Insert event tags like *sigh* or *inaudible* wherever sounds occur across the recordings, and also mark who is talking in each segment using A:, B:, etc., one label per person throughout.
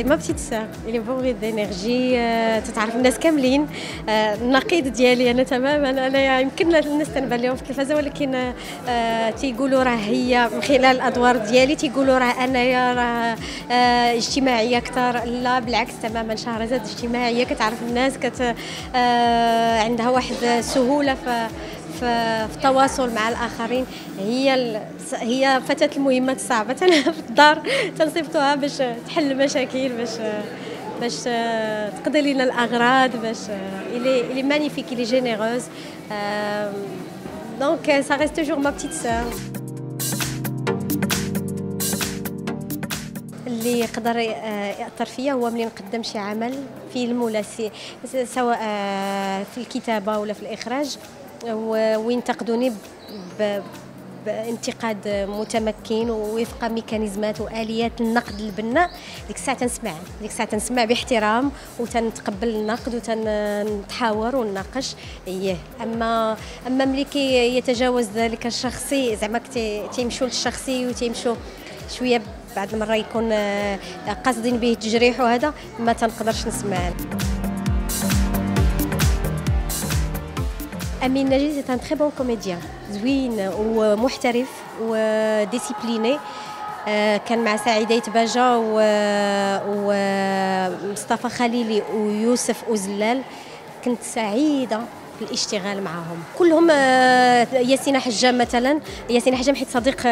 A: c'est ma petite sœur اللي bourrée d'énergie تتعرف الناس كاملين. آه، النقيض ديالي أنا تماما. أنا يمكن الناس تنبان لهم في التلفازه ولكن آه، تيقولوا راه هي من خلال الأدوار ديالي تيقولوا راه انايا راه آه، اجتماعية أكثر. لا بالعكس تماما. شهرزاد اجتماعية كتعرف الناس كت عندها واحد سهولة. في في التواصل مع الآخرين. هي هي فتاة المهمات الصعبه *laughs* أنا في الدار تنصيفطوها باش تحل المشاكل باش باش تقضي لنا الأغراض باش elle elle est magnifique elle est généreuse donc ça reste toujours ma petite sœur اللي يقدر يأثر فيا هو ملي نقدم شي عمل فيلم ولا سواء في الكتابة ولا في الإخراج. وينتقدوني بانتقاد متمكن ووفق ميكانيزمات وآليات النقد البناء ديك الساعة تنسمع. ديك الساعة تنسمع باحترام وتنتقبل النقد وتنتحاور ونناقش. اييه اما أما ملي يتجاوز ذلك الشخصي زعما تيمشوا للشخصي وتيمشوا شوية بعد المرة يكون آه، قاصدين به التجريح وهذا ما تنقدرش نسمع. Amin Najid est un très bon comédien زوين ومحترف و discipliné كان مع سعيدة باجا ومصطفى خليلي ويوسف أوزلال. كنت سعيدة الاشتغال معهم كلهم ياسين حجام مثلا. ياسين حجام حيت صديق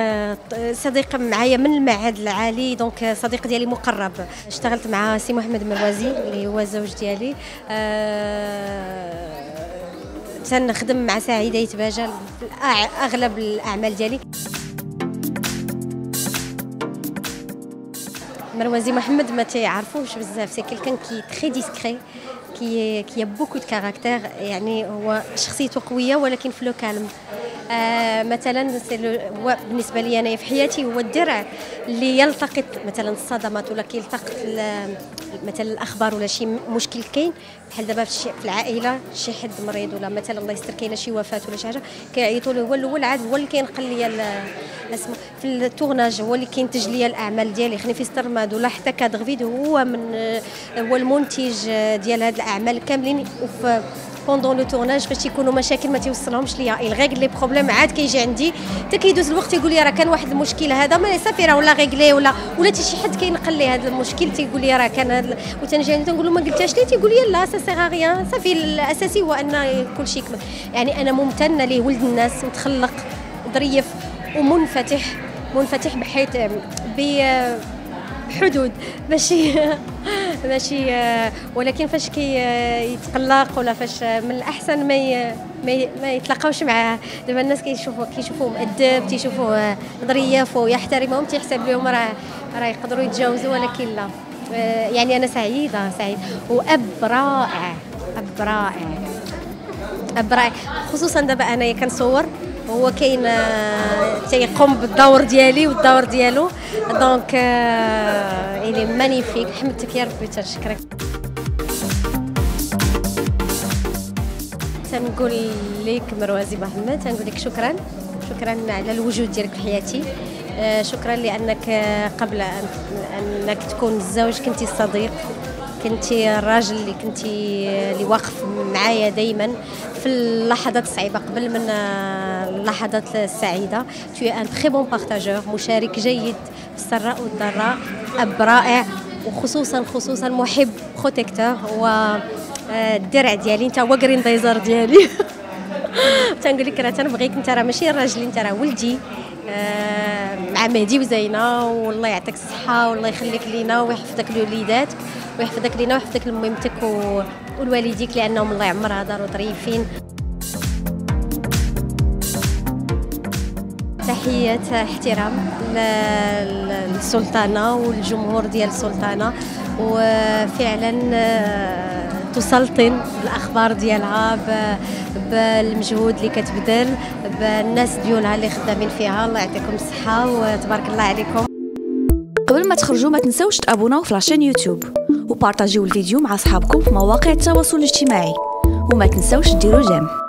A: صديق معايا من المعهد العالي donc صديق ديالي مقرب. اشتغلت مع سي محمد مروازي اللي هو الزوج ديالي. تنخدم مع سعيدة يتباجى أغلب الأعمال ديالي. مروزي محمد ما تيعرفوش بزاف سي كيلكان كي تري ديسكري كي كي بوكو كاركتير يعني هو شخصيته قوية ولكن في لو كالم آه مثلا هو بالنسبة لي أنا في حياتي هو الدرع اللي يلتقط مثلا الصدمات ولا كيلتقط مثلا الأخبار ولا شي مشكل كاين. بحال دابا في العائلة شي حد مريض ولا مثلا الله يستر كاينة شي وفاة ولا شي حاجة كيعيطوا له. هو الأول عاد هو اللي كينقل لي الاسم في التورناج هو اللي كينتج لي الأعمال ديالي. خني في سترماد ولا حتى كادغفيد هو من هو المنتج ديال هاد الاعمال كاملين. وفي بوندون لو تورناج فاش تيكونوا مشاكل ما تيوصلهمش ليا. الغيغ لي بروبليم عاد كيجي عندي. حتى كيدوز الوقت يقول لي راه كان واحد المشكل هذا. ما صافي راه ولا غيغلي ولا ولا شي حد كينقل لي هذا المشكل. تيقول لي راه كان هذا وتنجي عندي تنقول له ما قلتهاش لي تيقول لي لا ça sert à rien صافي الأساسي هو أن كل شيء يكمل. يعني أنا ممتنة ليه. ولد الناس متخلق ظريف ومنفتح. منفتح بحيث بحدود. ماشي؟ *laughs* ماشي ولكن فاش كي يتقلق ولا فاش من الأحسن ما ما يتلاقاوش معاه. دابا الناس كيشوفوا كيشوفوه مؤدب تيشوفوه ظريف ويحترمهم تيحسب لهم راه راه يقدروا يتجاوزوا ولكن لا. يعني أنا سعيدة سعيد وأب رائع أب رائع. أب رائع. خصوصا دابا أنايا كنصور. هو كاين تيقوم بالدور ديالي والدور ديالو. donc il est magnifique حمدتك يا ربي تنشكرك. تنقول لك مروازي محمد تنقول لك شكرا. شكرا على الوجود ديالك في حياتي. شكرا لأنك قبل أنك تكون الزوج كنتي الصديق. كنتي الراجل اللي كنتي اللي واقف معايا دائما في اللحظات الصعيبة قبل من اللحظات السعيدة. t'es un très bon partageur مشارك جيد في السراء والضراء أب رائع وخصوصا خصوصا محب protecteur و آه، الدرع ديالي. أنت هو جرين دايزر ديالي. *laughs* تنقول لك راه تنبغيك أنت راه ماشي الراجل أنت راه ولدي. آه، مع مهدي وزينة والله يعطيك الصحة والله يخليك لينا ويحفظك لوليداتك ويحفظك لينا ويحفظك لميمتك ولوالديك لأنهم الله يعمرها داروا ظريفين تحية احترام للسلطنة والجمهور ديال السلطنة وفعلا آه، تسلطن الأخبار ديالها بالمجهود اللي كتبذل بالناس ديالها اللي خدامين فيها. الله يعطيكم الصحة وتبارك الله عليكم.
B: قبل ما تخرجوا ما تنسوش تابوناو في la chaîne YouTube وبارطاجيو الفيديو مع أصحابكم في مواقع التواصل الاجتماعي. وما تنسوش ديروا j'aime.